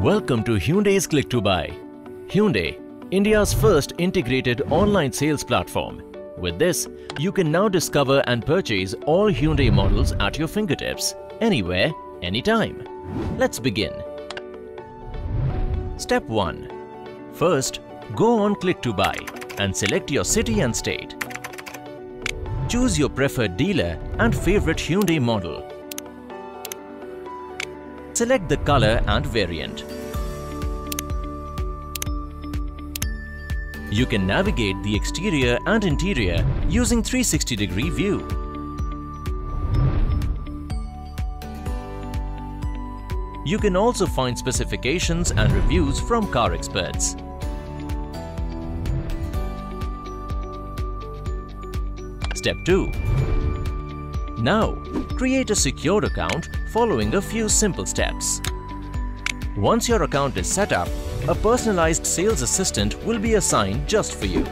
Welcome to Hyundai's Click to Buy. Hyundai, India's first integrated online sales platform. With this, you can now discover and purchase all Hyundai models at your fingertips, anywhere, anytime. Let's begin. Step 1. First, go on Click to Buy and select your city and state. Choose your preferred dealer and favorite Hyundai model select the color and variant. You can navigate the exterior and interior using 360 degree view. You can also find specifications and reviews from car experts. Step 2. Now, create a secured account following a few simple steps. Once your account is set up, a personalized sales assistant will be assigned just for you.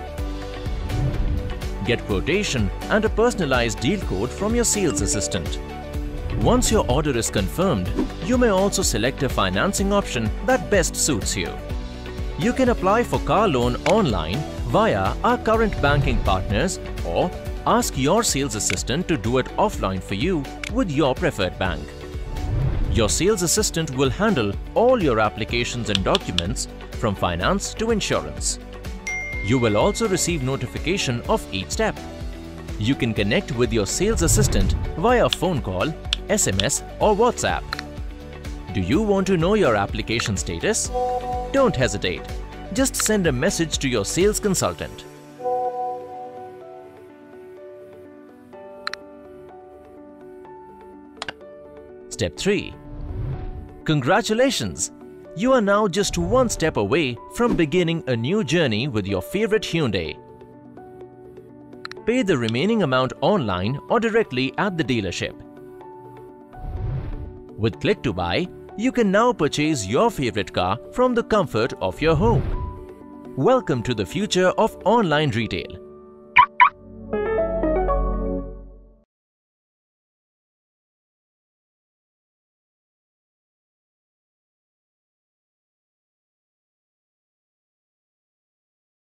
Get quotation and a personalized deal code from your sales assistant. Once your order is confirmed, you may also select a financing option that best suits you. You can apply for car loan online via our current banking partners or Ask your sales assistant to do it offline for you with your preferred bank. Your sales assistant will handle all your applications and documents from finance to insurance. You will also receive notification of each step. You can connect with your sales assistant via phone call, SMS or WhatsApp. Do you want to know your application status? Don't hesitate. Just send a message to your sales consultant. Step 3. Congratulations! You are now just one step away from beginning a new journey with your favorite Hyundai. Pay the remaining amount online or directly at the dealership. With Click to Buy, you can now purchase your favorite car from the comfort of your home. Welcome to the future of online retail.